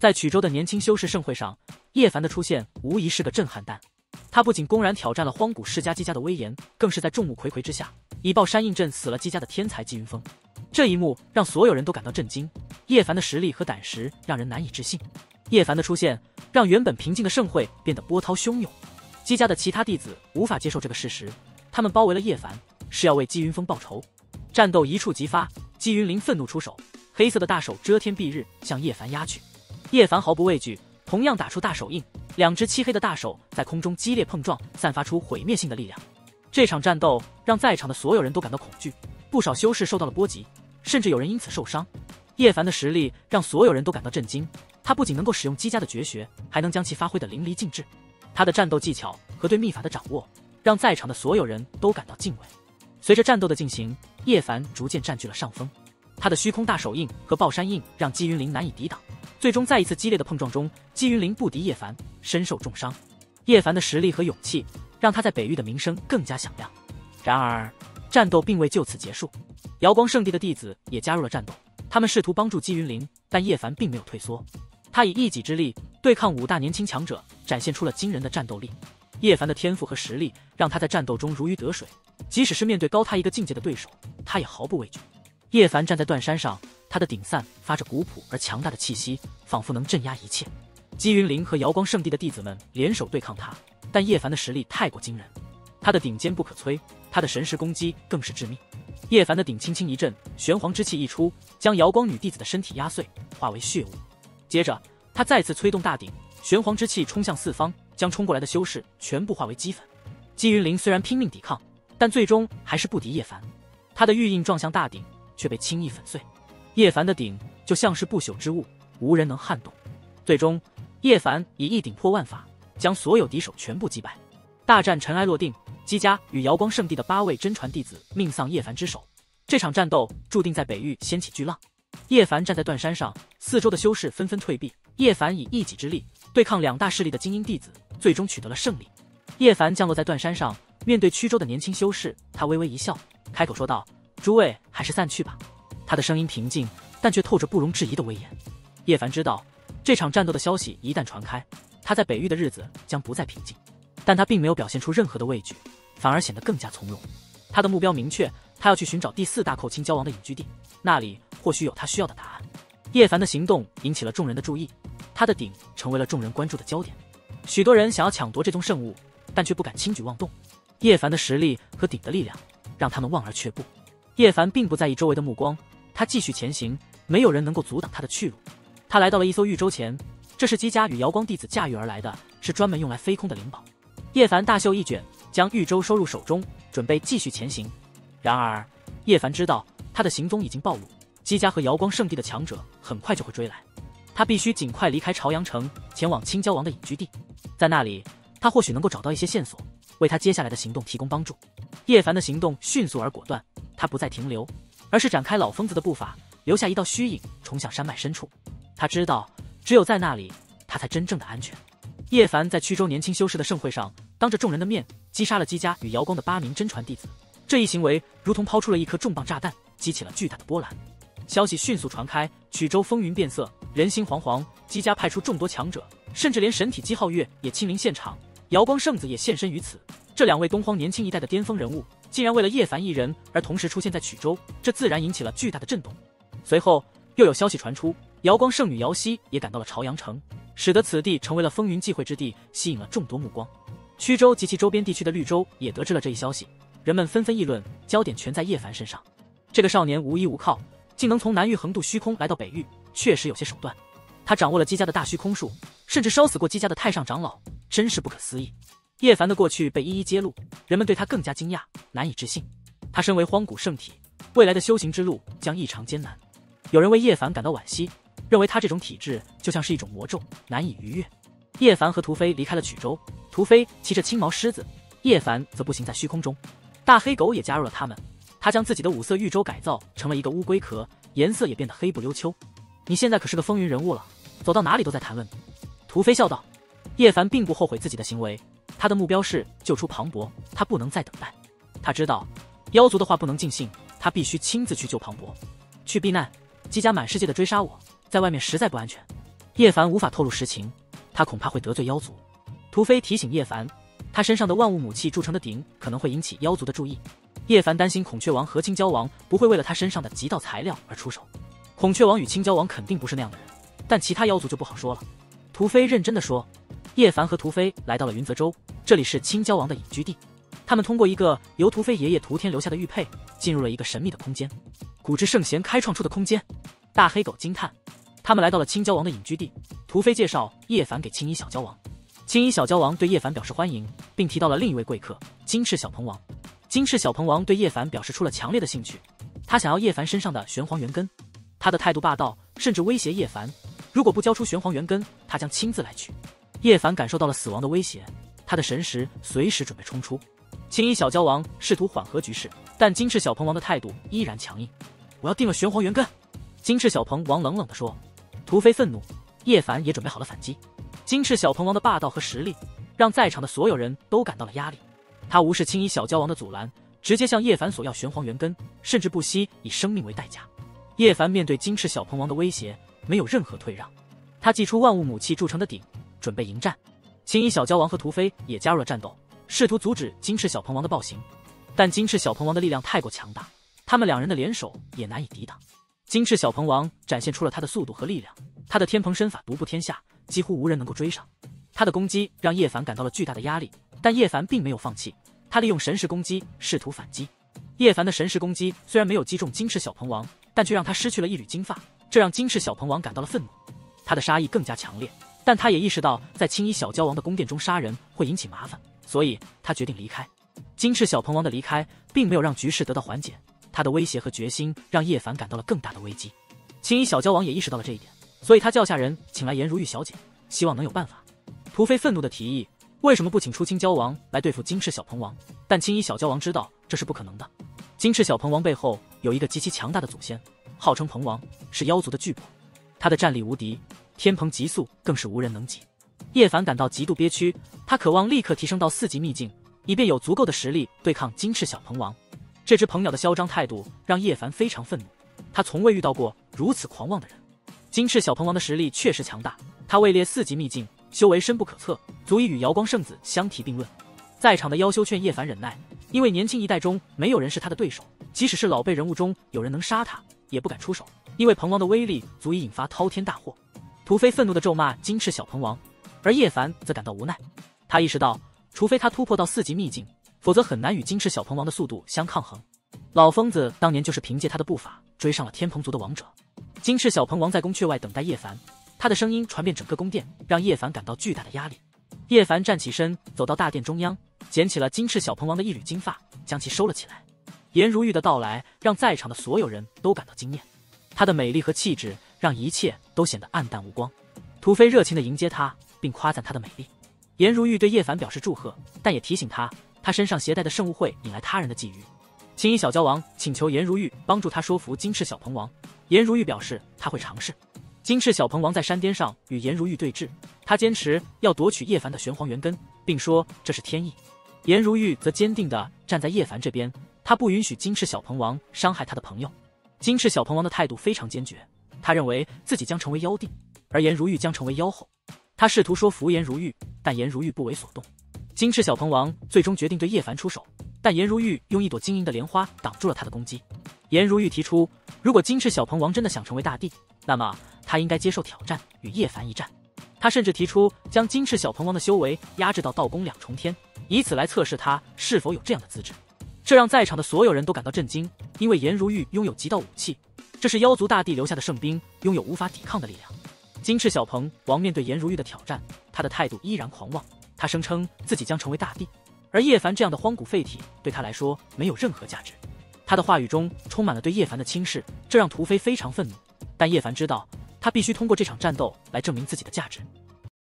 在曲州的年轻修士盛会上，叶凡的出现无疑是个震撼弹。他不仅公然挑战了荒古世家姬家的威严，更是在众目睽睽之下以爆山印阵死了姬家的天才姬云峰。这一幕让所有人都感到震惊。叶凡的实力和胆识让人难以置信。叶凡的出现让原本平静的盛会变得波涛汹涌。姬家的其他弟子无法接受这个事实，他们包围了叶凡，是要为姬云峰报仇。战斗一触即发，姬云林愤怒出手，黑色的大手遮天蔽日向叶凡压去。叶凡毫不畏惧，同样打出大手印，两只漆黑的大手在空中激烈碰撞，散发出毁灭性的力量。这场战斗让在场的所有人都感到恐惧，不少修士受到了波及，甚至有人因此受伤。叶凡的实力让所有人都感到震惊，他不仅能够使用姬家的绝学，还能将其发挥得淋漓尽致。他的战斗技巧和对秘法的掌握，让在场的所有人都感到敬畏。随着战斗的进行，叶凡逐渐占据了上风，他的虚空大手印和爆山印让姬云林难以抵挡。最终，在一次激烈的碰撞中，姬云林不敌叶凡，身受重伤。叶凡的实力和勇气让他在北域的名声更加响亮。然而，战斗并未就此结束，瑶光圣地的弟子也加入了战斗。他们试图帮助姬云林，但叶凡并没有退缩。他以一己之力对抗五大年轻强者，展现出了惊人的战斗力。叶凡的天赋和实力让他在战斗中如鱼得水，即使是面对高他一个境界的对手，他也毫不畏惧。叶凡站在断山上。他的顶散发着古朴而强大的气息，仿佛能镇压一切。姬云林和瑶光圣地的弟子们联手对抗他，但叶凡的实力太过惊人，他的顶坚不可摧，他的神识攻击更是致命。叶凡的顶轻轻一震，玄黄之气一出，将瑶光女弟子的身体压碎，化为血雾。接着，他再次催动大顶，玄黄之气冲向四方，将冲过来的修士全部化为齑粉。姬云林虽然拼命抵抗，但最终还是不敌叶凡，他的玉印撞向大顶，却被轻易粉碎。叶凡的鼎就像是不朽之物，无人能撼动。最终，叶凡以一顶破万法，将所有敌手全部击败。大战尘埃落定，姬家与瑶光圣地的八位真传弟子命丧叶凡之手。这场战斗注定在北域掀起巨浪。叶凡站在断山上，四周的修士纷纷退避。叶凡以一己之力对抗两大势力的精英弟子，最终取得了胜利。叶凡降落在断山上，面对曲州的年轻修士，他微微一笑，开口说道：“诸位，还是散去吧。”他的声音平静，但却透着不容置疑的威严。叶凡知道，这场战斗的消息一旦传开，他在北域的日子将不再平静。但他并没有表现出任何的畏惧，反而显得更加从容。他的目标明确，他要去寻找第四大寇青蛟王的隐居地，那里或许有他需要的答案。叶凡的行动引起了众人的注意，他的鼎成为了众人关注的焦点。许多人想要抢夺这宗圣物，但却不敢轻举妄动。叶凡的实力和鼎的力量，让他们望而却步。叶凡并不在意周围的目光。他继续前行，没有人能够阻挡他的去路。他来到了一艘玉舟前，这是姬家与瑶光弟子驾驭而来的，是专门用来飞空的灵宝。叶凡大袖一卷，将玉舟收入手中，准备继续前行。然而，叶凡知道他的行踪已经暴露，姬家和瑶光圣地的强者很快就会追来。他必须尽快离开朝阳城，前往青蛟王的隐居地，在那里，他或许能够找到一些线索，为他接下来的行动提供帮助。叶凡的行动迅速而果断，他不再停留。而是展开老疯子的步伐，留下一道虚影，冲向山脉深处。他知道，只有在那里，他才真正的安全。叶凡在曲州年轻修士的盛会上，当着众人的面击杀了姬家与瑶光的八名真传弟子。这一行为如同抛出了一颗重磅炸弹，激起了巨大的波澜。消息迅速传开，曲州风云变色，人心惶惶。姬家派出众多强者，甚至连神体姬皓月也亲临现场，瑶光圣子也现身于此。这两位东荒年轻一代的巅峰人物。竟然为了叶凡一人而同时出现在曲州，这自然引起了巨大的震动。随后又有消息传出，瑶光圣女瑶溪也赶到了朝阳城，使得此地成为了风云际会之地，吸引了众多目光。曲州及其周边地区的绿洲也得知了这一消息，人们纷纷议论，焦点全在叶凡身上。这个少年无依无靠，竟能从南域横渡虚空来到北域，确实有些手段。他掌握了姬家的大虚空术，甚至烧死过姬家的太上长老，真是不可思议。叶凡的过去被一一揭露，人们对他更加惊讶，难以置信。他身为荒古圣体，未来的修行之路将异常艰难。有人为叶凡感到惋惜，认为他这种体质就像是一种魔咒，难以逾越。叶凡和屠飞离开了曲州，屠飞骑着青毛狮子，叶凡则步行在虚空中。大黑狗也加入了他们，他将自己的五色玉舟改造成了一个乌龟壳，颜色也变得黑不溜秋。你现在可是个风云人物了，走到哪里都在谈论你。屠飞笑道。叶凡并不后悔自己的行为。他的目标是救出庞博，他不能再等待。他知道妖族的话不能尽信，他必须亲自去救庞博，去避难。姬家满世界的追杀我，在外面实在不安全。叶凡无法透露实情，他恐怕会得罪妖族。屠飞提醒叶凡，他身上的万物母器铸成的鼎可能会引起妖族的注意。叶凡担心孔雀王和青蛟王不会为了他身上的极道材料而出手。孔雀王与青蛟王肯定不是那样的人，但其他妖族就不好说了。屠飞认真的说。叶凡和屠飞来到了云泽州，这里是青蛟王的隐居地。他们通过一个由屠飞爷爷屠天留下的玉佩，进入了一个神秘的空间，古之圣贤开创出的空间。大黑狗惊叹。他们来到了青蛟王的隐居地，屠飞介绍叶凡给青衣小蛟王。青衣小蛟王对叶凡表示欢迎，并提到了另一位贵客金翅小鹏王。金翅小鹏王对叶凡表示出了强烈的兴趣，他想要叶凡身上的玄黄元根。他的态度霸道，甚至威胁叶凡，如果不交出玄黄元根，他将亲自来取。叶凡感受到了死亡的威胁，他的神识随时准备冲出。青衣小蛟王试图缓和局势，但金翅小鹏王的态度依然强硬。我要定了玄黄元根！金翅小鹏王冷冷地说。屠飞愤怒，叶凡也准备好了反击。金翅小鹏王的霸道和实力，让在场的所有人都感到了压力。他无视青衣小蛟王的阻拦，直接向叶凡索要玄黄元根，甚至不惜以生命为代价。叶凡面对金翅小鹏王的威胁，没有任何退让。他祭出万物母器铸成的鼎。准备迎战，青衣小蛟王和屠飞也加入了战斗，试图阻止金翅小鹏王的暴行。但金翅小鹏王的力量太过强大，他们两人的联手也难以抵挡。金翅小鹏王展现出了他的速度和力量，他的天蓬身法独步天下，几乎无人能够追上。他的攻击让叶凡感到了巨大的压力，但叶凡并没有放弃，他利用神识攻击试图反击。叶凡的神识攻击虽然没有击中金翅小鹏王，但却让他失去了一缕金发，这让金翅小鹏王感到了愤怒，他的杀意更加强烈。但他也意识到，在青衣小蛟王的宫殿中杀人会引起麻烦，所以他决定离开。金翅小鹏王的离开并没有让局势得到缓解，他的威胁和决心让叶凡感到了更大的危机。青衣小蛟王也意识到了这一点，所以他叫下人请来颜如玉小姐，希望能有办法。屠飞愤怒的提议：为什么不请出青蛟王来对付金翅小鹏王？但青衣小蛟王知道这是不可能的。金翅小鹏王背后有一个极其强大的祖先，号称鹏王，是妖族的巨跛，他的战力无敌。天蓬极速更是无人能及，叶凡感到极度憋屈，他渴望立刻提升到四级秘境，以便有足够的实力对抗金翅小鹏王。这只鹏鸟的嚣张态度让叶凡非常愤怒，他从未遇到过如此狂妄的人。金翅小鹏王的实力确实强大，他位列四级秘境，修为深不可测，足以与瑶光圣子相提并论。在场的妖修劝叶凡忍耐，因为年轻一代中没有人是他的对手，即使是老辈人物中有人能杀他，也不敢出手，因为鹏王的威力足以引发滔天大祸。除非愤怒的咒骂金翅小鹏王，而叶凡则感到无奈。他意识到，除非他突破到四级秘境，否则很难与金翅小鹏王的速度相抗衡。老疯子当年就是凭借他的步伐追上了天蓬族的王者。金翅小鹏王在宫阙外等待叶凡，他的声音传遍整个宫殿，让叶凡感到巨大的压力。叶凡站起身，走到大殿中央，捡起了金翅小鹏王的一缕金发，将其收了起来。颜如玉的到来让在场的所有人都感到惊艳，她的美丽和气质。让一切都显得黯淡无光。屠飞热情地迎接她，并夸赞她的美丽。颜如玉对叶凡表示祝贺，但也提醒他，他身上携带的圣物会引来他人的觊觎。青衣小蛟王请求颜如玉帮助他说服金翅小鹏王。颜如玉表示他会尝试。金翅小鹏王在山巅上与颜如玉对峙，他坚持要夺取叶凡的玄黄元根，并说这是天意。颜如玉则坚定地站在叶凡这边，他不允许金翅小鹏王伤害他的朋友。金翅小鹏王的态度非常坚决。他认为自己将成为妖帝，而颜如玉将成为妖后。他试图说服颜如玉，但颜如玉不为所动。金翅小鹏王最终决定对叶凡出手，但颜如玉用一朵晶莹的莲花挡住了他的攻击。颜如玉提出，如果金翅小鹏王真的想成为大帝，那么他应该接受挑战，与叶凡一战。他甚至提出将金翅小鹏王的修为压制到道宫两重天，以此来测试他是否有这样的资质。这让在场的所有人都感到震惊，因为颜如玉拥有极道武器。这是妖族大帝留下的圣兵，拥有无法抵抗的力量。金翅小鹏王面对颜如玉的挑战，他的态度依然狂妄。他声称自己将成为大帝，而叶凡这样的荒古废体对他来说没有任何价值。他的话语中充满了对叶凡的轻视，这让屠飞非常愤怒。但叶凡知道，他必须通过这场战斗来证明自己的价值。